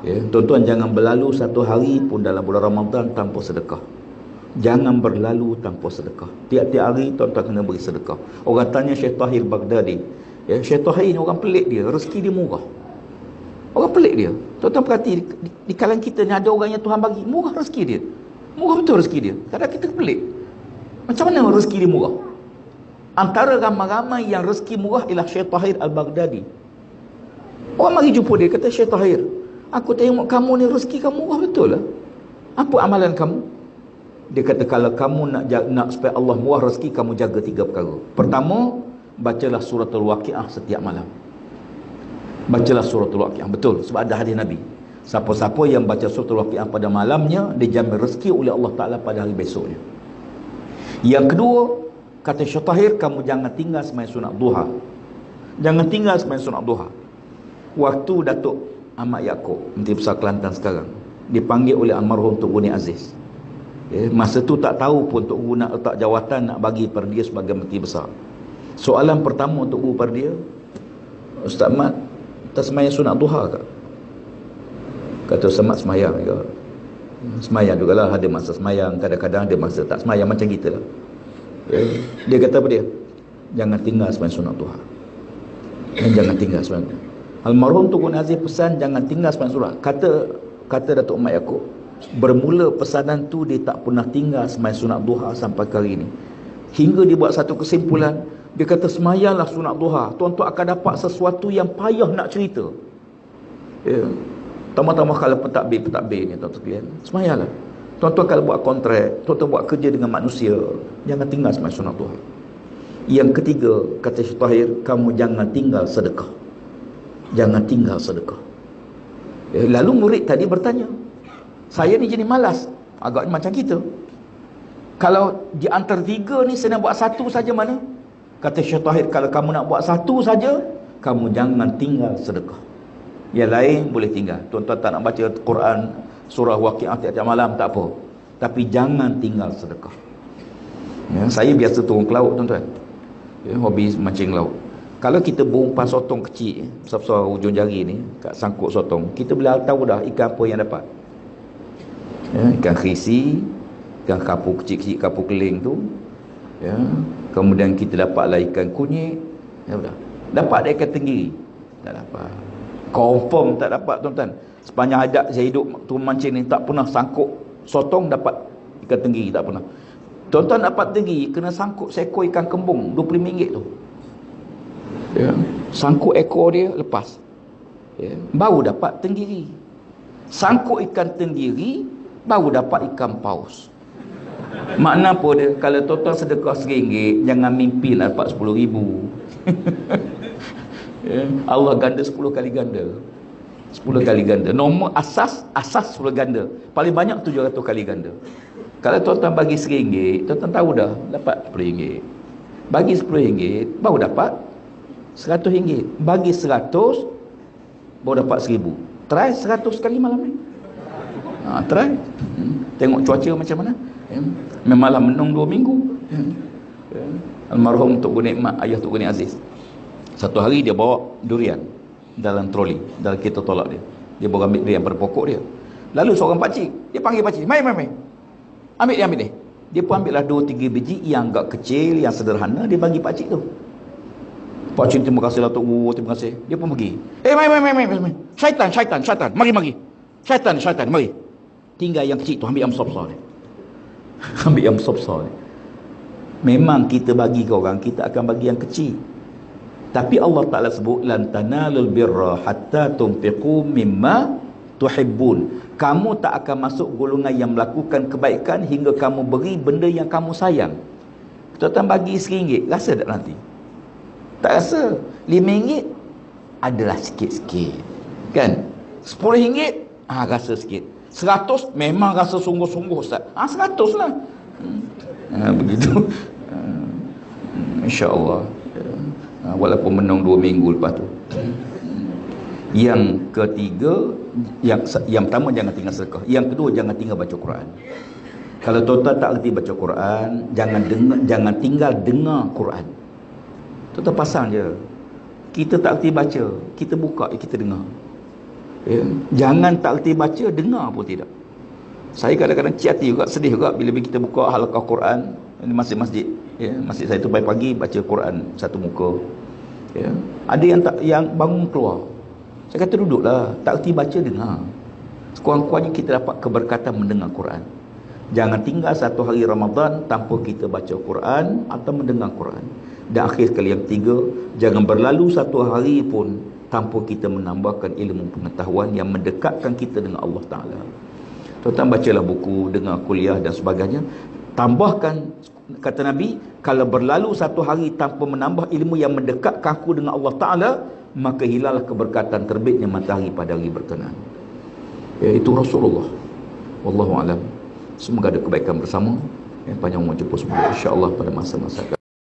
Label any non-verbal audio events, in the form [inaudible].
Ya, tuan-tuan jangan berlalu satu hari pun dalam bulan Ramadan tanpa sedekah. Jangan berlalu tanpa sedekah. Tiap-tiap hari tuan-tuan kena beri sedekah. Orang tanya Syekh Tahir Baghdadi. Ya, Syekh Tahir ni orang pelik dia. Rezeki dia murah. Orang pelik dia. Tuan-tuan perhati, di, di, di kalangan kita ni ada orang yang Tuhan bagi. Murah rezeki dia. Murah betul rezeki dia. Kadang kita pelik. Macam mana rezeki dia murah? Antara ramai-ramai yang rezeki murah ialah Syekh Tahir Al-Baghdadi. Orang mari jumpa dia, kata Syekh Tahir. Aku tengok kamu ni rezeki kamu murah betul lah. Apa amalan kamu? Dia kata kalau kamu nak nak supaya Allah murah rezeki kamu jaga tiga perkara. Pertama, bacalah suratul waqiah setiap malam. Bacalah suratul waqiah. Betul sebab ada hadis Nabi. Siapa-siapa yang baca suratul waqiah pada malamnya dijamin rezeki oleh Allah Taala pada hari besoknya. Yang kedua, kata Syaikhir kamu jangan tinggal sembahyang sunat duha. Jangan tinggal sembahyang sunat duha. Waktu Datuk Ahmad Yaakob Menteri Besar Kelantan sekarang. Dipanggil oleh almarhum Tok Guni Aziz. Ya, masa tu tak tahu pun Tok Guni nak letak jawatan nak bagi pada dia sebagai Menteri Besar. Soalan pertama Tok Guni pada dia Ustaz Ahmad tak semayang sunat duha ke? Kata Ustaz Ahmad semayang ke semayang jugalah ada masa semayang kadang-kadang ada masa tak semayang macam kita lah. Ya. dia kata apa dia? Jangan tinggal semayang sunat duha. Jangan tinggal semayang Almarhum Tuan Aziz pesan jangan tinggal sembahyang surah. Kata kata Datuk Mat Yaakob, bermula pesanan tu dia tak pernah tinggal sembahyang sunat duha sampai kali ini. Hingga dia buat satu kesimpulan, dia kata semayanglah sunat duha. Tuan-tuan akan dapat sesuatu yang payah nak cerita. Ya. Tambah-tambah kalau pentadbir-pentadbir ni tuan-tuan sekalian. Semayanglah. Tuan-tuan kalau buat kontrak, tuan-tuan buat kerja dengan manusia, jangan tinggal sembahyang sunat duha. Yang ketiga, kata Syekh Tahir, kamu jangan tinggal sedekah jangan tinggal sedekah. Eh, lalu murid tadi bertanya saya ni jadi malas. Agaknya macam kita. Kalau di antara tiga ni saya nak buat satu saja mana? Kata Syekh Tahir kalau kamu nak buat satu saja kamu jangan tinggal sedekah. Yang lain boleh tinggal. Tuan-tuan tak nak baca Quran surah waqiah tiap-tiap malam tak apa. Tapi jangan tinggal sedekah. Ya, saya biasa turun ke laut tuan-tuan. Ya, hobi mancing laut kalau kita berumpan sotong kecil besar-besar ujung jari ni kat sangkut sotong kita boleh tahu dah ikan apa yang dapat. Ya, ikan khisi ikan kapur kecil-kecil kapur keling tu ya. kemudian kita dapatlah ikan kunyit ya, dah. dapat dia ikan tenggiri? Tak dapat. Confirm tak dapat tuan-tuan. Sepanjang hadap saya hidup tu mancing ni tak pernah sangkut sotong dapat ikan tenggiri tak pernah. Tuan-tuan dapat tenggiri kena sangkut seekor ikan kembung RM25 tu ya. sangkut ekor dia lepas. Ya. baru dapat tenggiri. Sangkut ikan tenggiri baru dapat ikan paus. Makna apa dia? Kalau total sedekah RM1 jangan mimpi nak dapat RM10,000 [laughs] ya. Allah ganda 10 kali ganda. 10 kali ganda. Nombor asas asas 10 ganda. Paling banyak 700 kali ganda. Kalau tuan-tuan bagi RM1 tuan-tuan tahu dah dapat RM10 bagi RM10 baru dapat Seratus ringgit. Bagi seratus Baru dapat seribu. Try seratus kali malam ni. Ha, Try. Hmm. Tengok cuaca macam mana. Ya. Memanglah menung dua minggu. Ya. Almarhum Tok Gunik Mak Ayah Tok Gunik Aziz. Satu hari dia bawa durian Dalam troli Dalam kereta tolak dia. Dia bawa ambil durian pada pokok dia. Lalu seorang pakcik Dia panggil pakcik Mai mai mai. Ambil dia ambil dia Dia pun ambil lah dua tiga biji Yang agak kecil Yang sederhana Dia bagi pakcik tu Pak Cik terima kasih Datuk Wu, terima kasih. Dia pun pergi. Eh, mai, mai, mai, mai. Syaitan, syaitan, syaitan. Mari, mari. Syaitan, syaitan, mari. Tinggal yang kecil tu, ambil yang besar-besar ni. [laughs] ambil yang besar-besar ni. Memang kita bagi ke orang, kita akan bagi yang kecil. Tapi Allah Ta'ala sebut, lan tanalul birra hatta tumpiqu mimma tuhibbun. Kamu tak akan masuk golongan yang melakukan kebaikan hingga kamu beri benda yang kamu sayang. Tuan-tuan bagi RM1, rasa tak nanti? Tak rasa RM5 adalah sikit-sikit Kan RM10 ah, Rasa sikit RM100 memang rasa sungguh-sungguh Ustaz ah, RM100 lah hmm. ah, Begitu ah, [laughs] InsyaAllah ah, Walaupun menung 2 minggu lepas tu Yang ketiga yang yang pertama jangan tinggal sedekah. Yang kedua jangan tinggal baca Quran. Kalau tuan-tuan tak erti baca Quran, jangan dengar jangan tinggal dengar Quran. Tuan-tuan pasang je. Kita tak kerti baca. Kita buka, kita dengar. ya. jangan tak reti baca dengar pun tidak saya kadang-kadang hati juga sedih juga bila kita buka halaqah Quran ini masjid-masjid ya masjid saya tu pagi-pagi baca Quran satu muka ya ada yang tak yang bangun keluar saya kata duduklah tak reti baca dengar sekurang-kurangnya kita dapat keberkatan mendengar Quran jangan tinggal satu hari Ramadan tanpa kita baca Quran atau mendengar Quran dan akhir sekali yang tiga jangan berlalu satu hari pun tanpa kita menambahkan ilmu pengetahuan yang mendekatkan kita dengan Allah Ta'ala. Tuan-tuan bacalah buku dengar kuliah dan sebagainya. Tambahkan kata Nabi kalau berlalu satu hari tanpa menambah ilmu yang mendekatkan aku dengan Allah Ta'ala maka hilanglah keberkatan terbitnya matahari pada hari berkenan. Iaitu Rasulullah. Wallahu'alam semoga ada kebaikan bersama. Yang panjang umur jumpa semua insyaAllah pada masa-masa